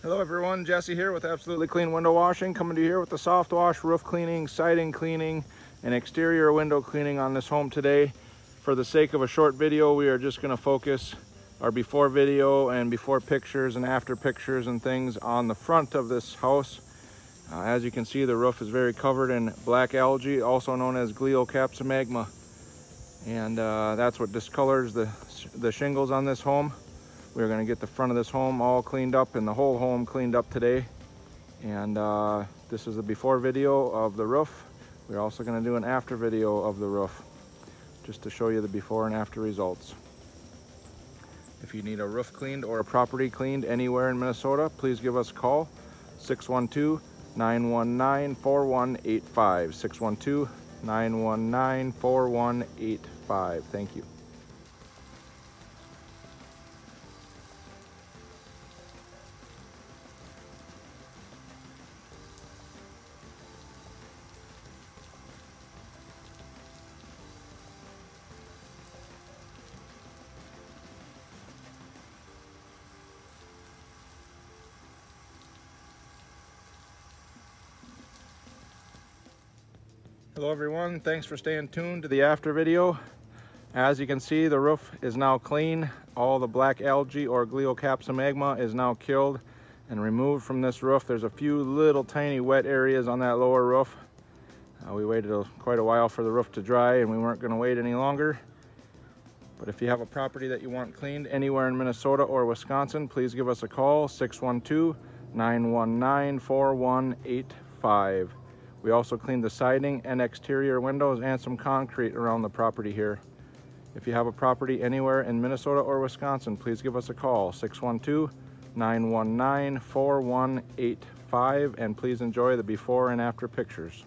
Hello everyone, Jesse here with Absolutely Clean Window Washing, coming to you here with the soft wash, roof cleaning, siding cleaning, and exterior window cleaning on this home today. For the sake of a short video, we are just gonna focus our before video and before pictures and after pictures and things on the front of this house. Uh, as you can see, the roof is very covered in black algae, also known as Gloeocapsa magma. And uh, that's what discolors the, the shingles on this home. We're gonna get the front of this home all cleaned up and the whole home cleaned up today. And uh, this is the before video of the roof. We're also gonna do an after video of the roof, just to show you the before and after results. If you need a roof cleaned or a property cleaned anywhere in Minnesota, please give us a call, 612-919-4185. 612-919-4185. Thank you. Hello everyone, thanks for staying tuned to the after video. As you can see, the roof is now clean. All the black algae or Gloeocapsa magma is now killed and removed from this roof. There's a few little tiny wet areas on that lower roof. Uh, we waited a, quite a while for the roof to dry and we weren't gonna wait any longer. But if you have a property that you want cleaned anywhere in Minnesota or Wisconsin, please give us a call, 612-919-4185. We also cleaned the siding and exterior windows and some concrete around the property here. If you have a property anywhere in Minnesota or Wisconsin, please give us a call, 612-919-4185, and please enjoy the before and after pictures.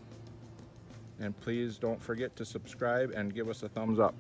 And please don't forget to subscribe and give us a thumbs up.